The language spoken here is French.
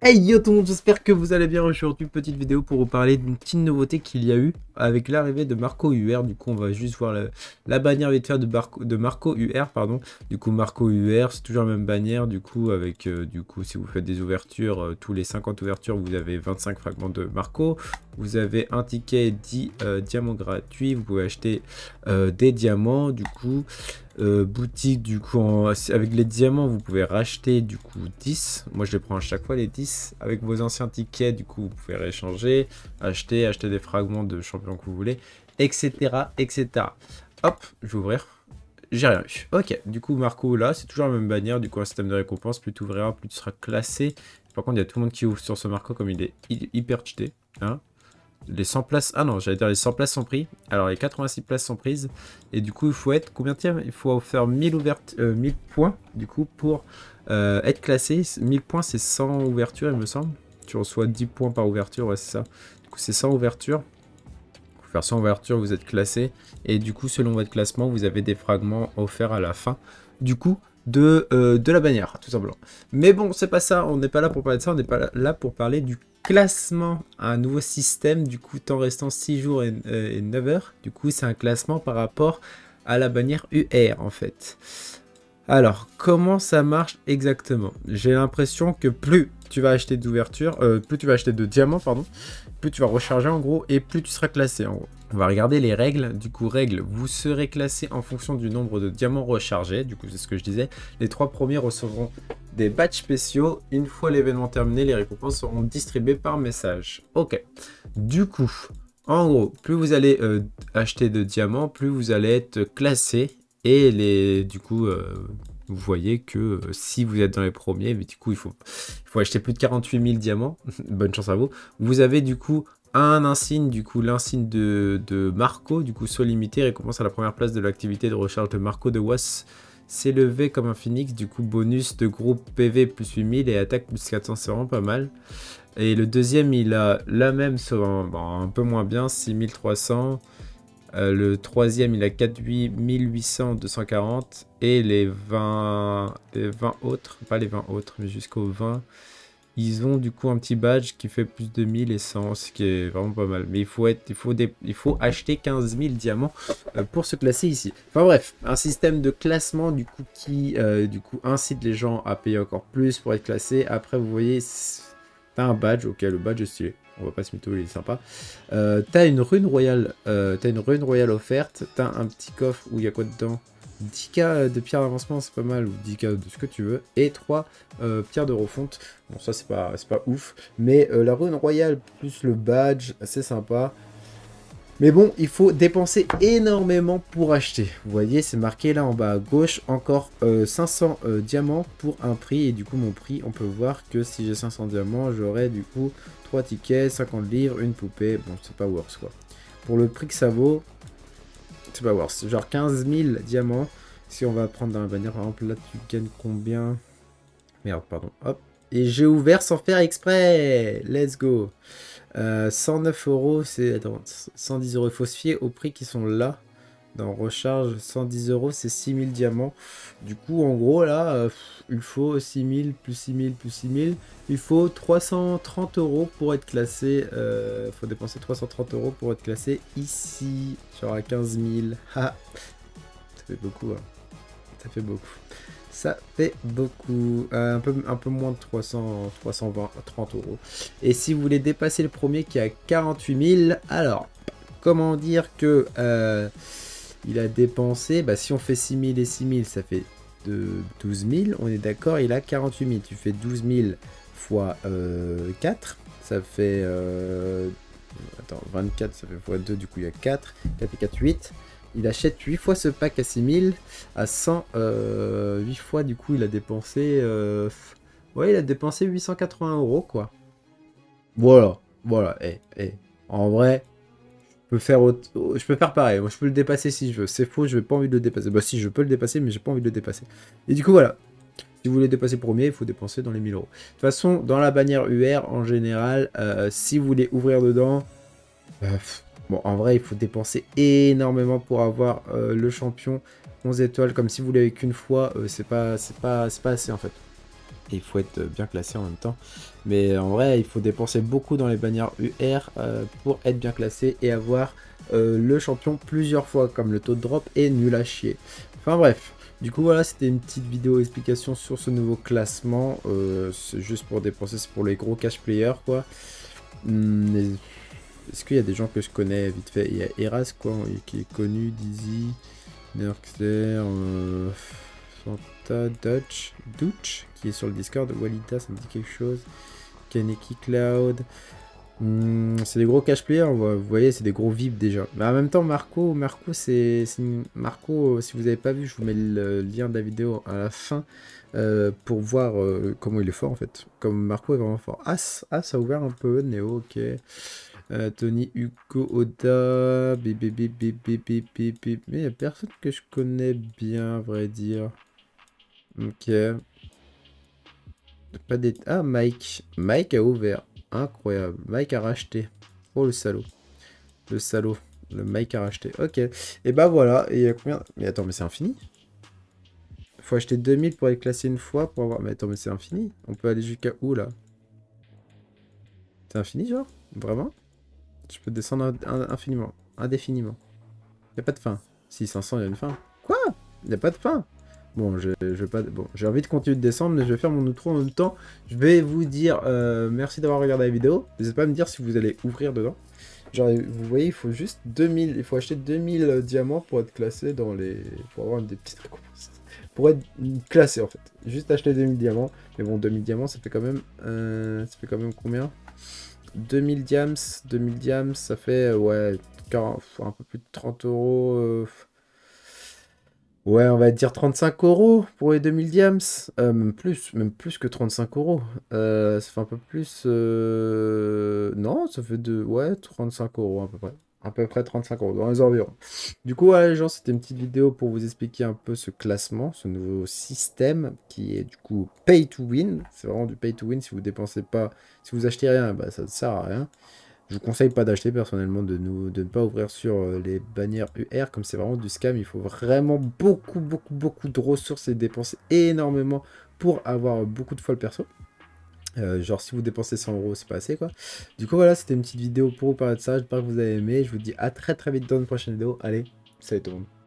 Hey yo tout le monde, j'espère que vous allez bien. Aujourd'hui, petite vidéo pour vous parler d'une petite nouveauté qu'il y a eu avec l'arrivée de Marco UR, du coup on va juste voir la, bannière vite fait de, de Marco UR, pardon, du coup Marco UR c'est toujours la même bannière, du coup avec, euh, du coup si vous faites des ouvertures, euh, tous les 50 ouvertures vous avez 25 fragments de Marco, vous avez un ticket 10 euh, diamants gratuits, vous pouvez acheter des diamants, du coup euh, boutique du coup avec les diamants vous pouvez racheter du coup 10 moi je les prends à chaque fois les 10 avec vos anciens tickets du coup vous pouvez rééchanger acheter acheter des fragments de champions que vous voulez etc etc hop je vais ouvrir. J'ai rien eu. Ok du coup Marco là c'est toujours la même bannière. Du coup un système de récompense. Plus tu ouvriras plus tu seras classé. Par contre il y a tout le monde qui ouvre sur ce Marco comme il est hyper cheaté hein les 100 places... Ah non, j'allais dire les 100 places sont prises. Alors, les 86 places sont prises. Et du coup, il faut être... Combien de Il faut faire 1000, ouvertes, 1000 points, du coup, pour euh, être classé. 1000 points, c'est 100 ouvertures, il me semble. Tu reçois 10 points par ouverture, ouais, c'est ça. Du coup, c'est 100 ouvertures. Faire 100 ouvertures, vous êtes classé. Et du coup, selon votre classement, vous avez des fragments offerts à la fin. Du coup, de, euh, de la bannière, tout simplement. Mais bon, c'est pas ça, on n'est pas là pour parler de ça, on n'est pas là pour parler du classement, un nouveau système, du coup, temps restant 6 jours et, 9 euh, heures. Du coup, c'est un classement par rapport à la bannière UR, en fait. Alors, comment ça marche exactement? J'ai l'impression que plus tu vas acheter d'ouverture, euh, plus tu vas acheter de diamants, pardon, plus tu vas recharger en gros, et plus tu seras classé en gros. On va regarder les règles. Du coup, règles, vous serez classé en fonction du nombre de diamants rechargés. Du coup, c'est ce que je disais. Les trois premiers recevront des badges spéciaux. Une fois l'événement terminé, les récompenses seront distribuées par message. Ok. Du coup, en gros, plus vous allez euh, acheter de diamants, plus vous allez être classé. Et les, du coup, euh, vous voyez que euh, si vous êtes dans les premiers, mais du coup, il faut, il faut acheter plus de 48 000 diamants. Bonne chance à vous. Vous avez du coup un insigne, du coup l'insigne de, Marco, du coup soit limité, récompense à la première place de l'activité de recharge de Marco de Was s'élever comme un phoenix, du coup bonus de groupe PV plus 8000 et attaque plus 400, c'est vraiment pas mal. Et le deuxième il a la même, sauf un, peu moins bien, 6300. Euh, le troisième il a 4800 240 et les 20, les 20 autres, pas les 20 autres mais jusqu'au 20 ils ont du coup un petit badge qui fait plus de 1000 et 100, ce qui est vraiment pas mal. Mais il faut, être, il faut, il faut acheter 15 000 diamants euh, pour se classer ici. Enfin bref, un système de classement du coup qui euh, du coup incite les gens à payer encore plus pour être classés. Après vous voyez, t'as un badge, ok le badge est stylé. On va pas se mytho, il est sympa. Euh, t'as une rune royale, t'as une rune royale offerte. T'as un petit coffre où il y a quoi dedans? 10k de pierres d'avancement, c'est pas mal, ou 10k de ce que tu veux, et 3 euh, pierres de refonte. Bon, ça, c'est pas, pas ouf, mais euh, la rune royale plus le badge, c'est sympa. Mais bon, il faut dépenser énormément pour acheter. Vous voyez, c'est marqué là en bas à gauche, encore 500 euh, diamants pour un prix. Et du coup, mon prix, on peut voir que si j'ai 500 diamants, j'aurai du coup 3 tickets, 50 livres, une poupée. Bon, c'est pas worse quoi. Pour le prix que ça vaut, voir, c'est genre 15 000 diamants. Si on va prendre dans la bannière, par exemple, là, tu gagnes combien? Merde, pardon. Hop. Et j'ai ouvert sans faire exprès. Let's go. 109 euh, euros, c'est... Attends, 110 euros. Il faut se fier aux prix qui sont là. Dans recharge, 110 euros, c'est 6000 diamants. Du coup, en gros, là, euh, il faut 6000 plus 6000 plus 6000. Il faut 330 euros pour être classé. Il euh, faut dépenser 330 euros pour être classé ici. Genre à 15 000. ça fait beaucoup. Hein. Ça fait beaucoup. Ça fait beaucoup. Euh, un, peu, moins de 300, 320, 30 euros. Et si vous voulez dépasser le premier qui est à 48 000, alors, comment dire que il a dépensé, bah, si on fait 6000 et 6000, ça fait de 12 000, on est d'accord, il a 48 000. Tu fais 12 000 fois 4, euh, ça fait... Euh, attends, 24, ça fait fois 2, du coup il y a 4. 4 et 4, 8. Il achète 8 fois ce pack à 6000, à 100, 8 euh, fois du coup il a dépensé... ouais, il a dépensé 880 euros quoi. Voilà, voilà, et eh, eh. en vrai, faire je peux faire pareil. Moi, je peux le dépasser si je veux. C'est faux, je n'ai pas envie de le dépasser. Bah si, je peux le dépasser, mais j'ai pas envie de le dépasser. Et du coup, voilà. Si vous voulez dépasser premier, il faut dépenser dans les 1000 euros. De toute façon, dans la bannière UR, en général, euh, si vous voulez ouvrir dedans, euh, bon, en vrai, il faut dépenser énormément pour avoir euh, le champion 11 étoiles. Comme si vous l'avez qu'une fois, c'est pas, pas, pas assez en fait. Il faut être bien classé en même temps. Mais en vrai, il faut dépenser beaucoup dans les bannières UR pour être bien classé et avoir le champion plusieurs fois, comme le taux de drop est nul à chier. Enfin bref, du coup voilà, c'était une petite vidéo explication sur ce nouveau classement. c'est juste pour dépenser, c'est pour les gros cash players quoi. Hmm, est-ce qu'il y a des gens que je connais vite fait? Il y a Eras quoi, qui est connu, Dizzy, Nerxler, euh, Dutch, Dutch, qui est sur le Discord, Walida, ça me dit quelque chose, Kaneki Cloud. Hmm, c'est des gros cash players, vous voyez, c'est des gros VIP déjà. Mais en même temps, Marco, Marco, c'est Marco. Si vous n'avez pas vu, je vous mets le lien de la vidéo à la fin euh, pour voir euh, comment il est fort en fait. Comme Marco est vraiment fort. As, As a ouvert un peu, Néo, ok. Euh, Tony, Hugo, Oda, bébé, bébé, bébé, bébé. Mais il n'y a personne que je connais bien, à vrai dire. Ok. Pas des... Ah, Mike. Mike a ouvert. Incroyable. Mike a racheté. Oh, le salaud. Le salaud. Le Mike a racheté. Ok. Et bah voilà. Et il y a combien? Mais attends, mais c'est infini Faut acheter 2000 pour être classé une fois pour avoir... Mais attends, mais c'est infini. On peut aller jusqu'à où, là? C'est infini, genre? Vraiment? Je peux descendre infiniment, indéfiniment. Il a pas de fin. Si 500, il y a une fin. Quoi? N'y a pas de fin. Bon, je, pas. Bon, j'ai envie de continuer de descendre, mais je vais faire mon outro en même temps. Je vais vous dire euh, merci d'avoir regardé la vidéo. N'hésitez pas à me dire si vous allez ouvrir dedans. Genre, vous voyez, il faut juste 2000, il faut acheter 2000 diamants pour être classé dans les, pour avoir des petites récompenses, pour être classé en fait. Juste acheter 2000 diamants, mais bon, 2000 diamants, ça fait quand même, euh, ça fait quand même combien? 2000 diams, 2000 diams, ça fait, euh, ouais, un peu plus de 30 euros. Euh, ouais, on va dire 35 euros pour les 2000 diams. Euh, même plus, même plus que 35 euros. ça fait un peu plus... Non, ça fait de... Ouais, 35 euros à peu près à peu près 35 euros, dans les environs. Du coup, voilà les gens, c'était une petite vidéo pour vous expliquer un peu ce classement, ce nouveau système qui est du coup pay to win. C'est vraiment du pay to win. Si vous dépensez pas, si vous achetez rien, bah, ça ne sert à rien. Je vous conseille pas d'acheter personnellement, de, nous, de ne pas ouvrir sur euh, les bannières UR, comme c'est vraiment du scam. Il faut vraiment beaucoup, beaucoup, beaucoup de ressources et dépenser énormément pour avoir beaucoup de fois le perso. Euh, genre si vous dépensez 100 euros, c'est pas assez quoi. Du coup voilà, c'était une petite vidéo pour vous parler de ça. J'espère que vous avez aimé. Je vous dis à très très vite dans une prochaine vidéo. Allez, salut tout le monde.